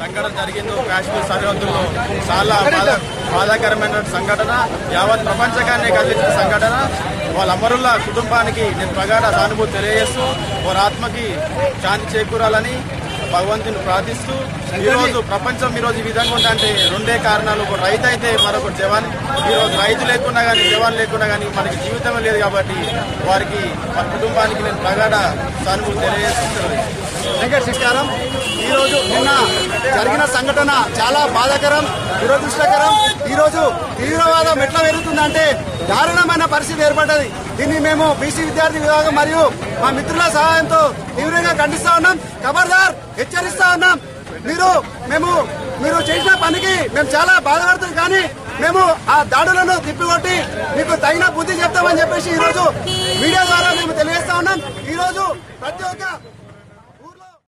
సంఘటన జరిగిందో కాశ్మీర్ సరిహద్దుల్లో చాలా బాధాకరమైన సంఘటన యావత్ ప్రపంచకాన్ని కదిలించిన సంఘటన. వాళ్ళ కుటుంబానికి నేను ప్రగాఢ సానుభూతి తెలియజేస్తూ వారి ఆత్మకి శాంతి చేకూరాలని భగవంతుని ప్రార్థిస్తూ ఈ రోజు ప్రపంచం ఈరోజు ఈ విధంగా ఉందంటే రెండే కారణాలు. ఒక రైతు అయితే మరొక జవాన్ ఈ రోజు రైతు లేకుండా కానీ జవాన్ లేకుండా కానీ మనకి జీవితం లేదు కాబట్టి వారికి మన కుటుంబానికి నేను ప్రగాఢ సానుభూతి తెలియజేస్తున్నాను శంకర్ ఈ రోజు నిన్న జరిగిన సంఘటన చాలా బాధాకరం దురదృష్టకరం. ఈ రోజు తీవ్రవాదం ఎట్లా పెరుగుతుందంటే దారుణమైన పరిస్థితి ఏర్పడ్డది. దీన్ని మేము బీసీ విద్యార్థి విభాగం మరియు మా మిత్రుల సహాయంతో తీవ్రంగా ఖండిస్తా ఉన్నాం. ఖబర్దార్ హెచ్చరిస్తా ఉన్నాం. మీరు మేము మీరు చేసిన పనికి మేము చాలా బాధపడుతుంది కానీ మేము ఆ దాడులను తిప్పికొట్టి మీకు తగిన బుద్ధి చెప్తామని చెప్పేసి ఈరోజు మీడియా ద్వారా మేము తెలియజేస్తా ఉన్నాం. ఈరోజు ప్రతి ఒక్క